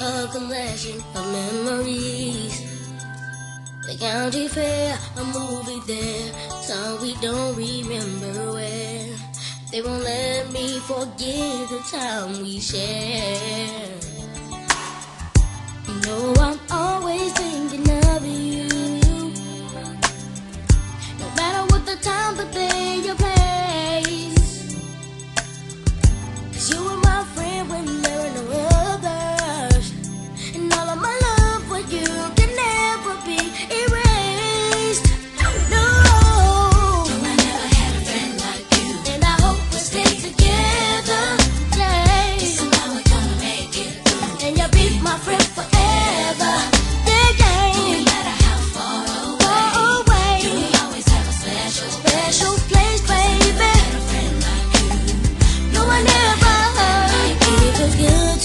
a collection of memories. The county fair, a movie there, some we don't remember where. They won't let me forget the time we shared. You know I'm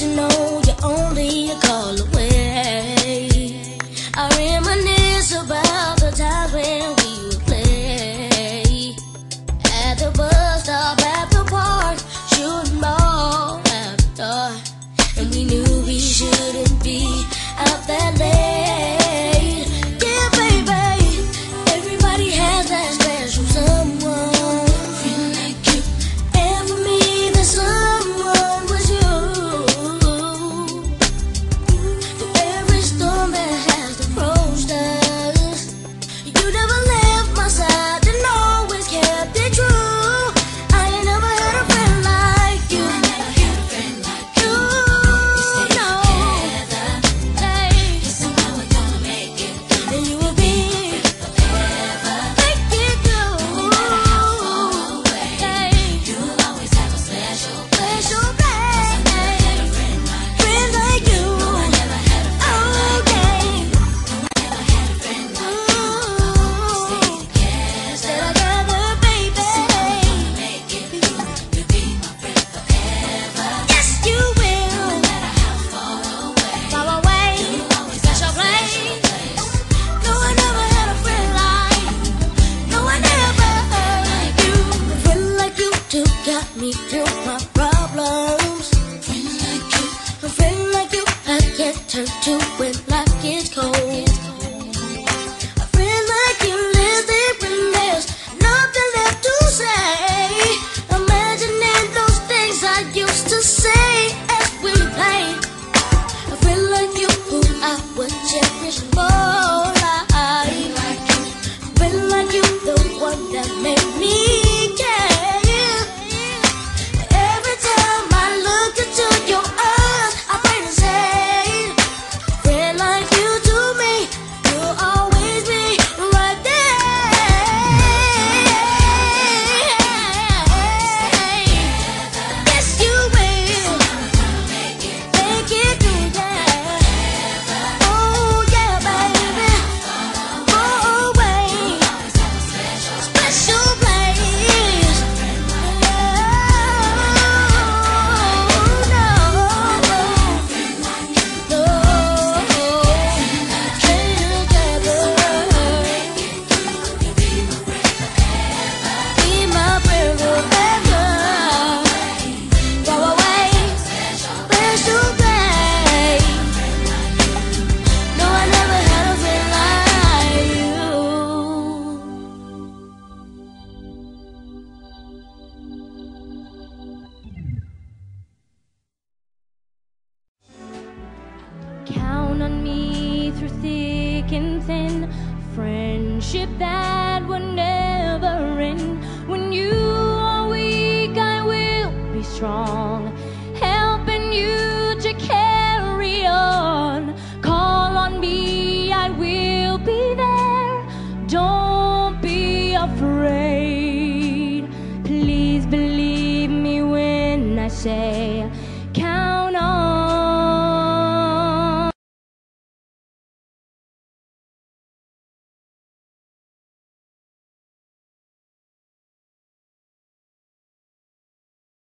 to know you're only a call away. I reminisce about the times when we would play at the bus beijo. Me my problems. Friend like you, a friend like you, I can turn to when life gets cold. A friend like you there's nothing left to say. Imagining those things I used to say as we played. A friend like you who I would cherish for on me through thick and thin. Friendship that would never end. When you are weak, I will be strong. Helping you to carry on. Call on me, I will be there. Don't be afraid. Please believe me when I say